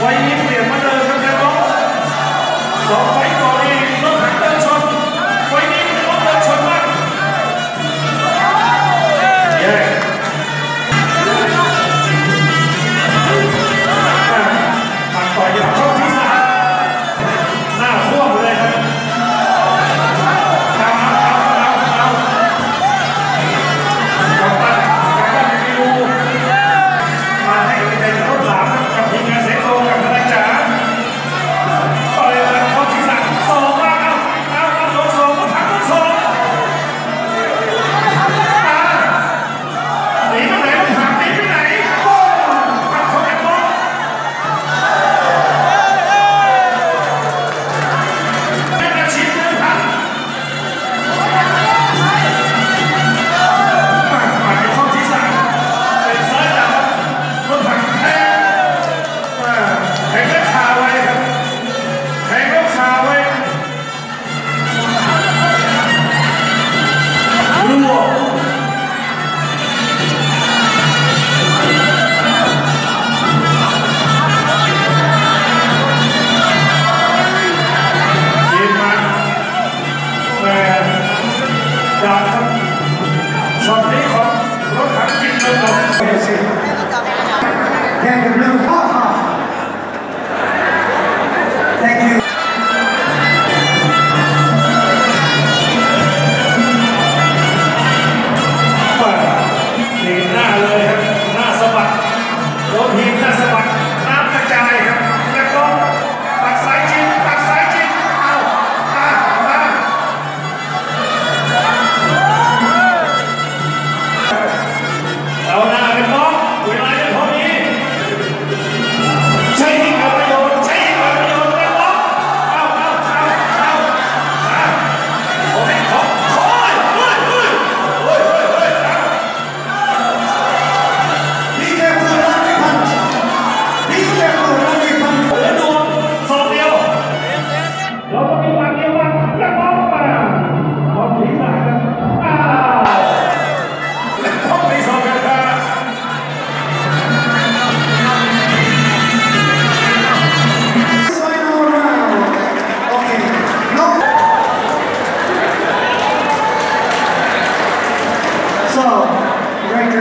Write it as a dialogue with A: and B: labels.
A: 欢迎点播的同学们，走。